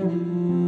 Música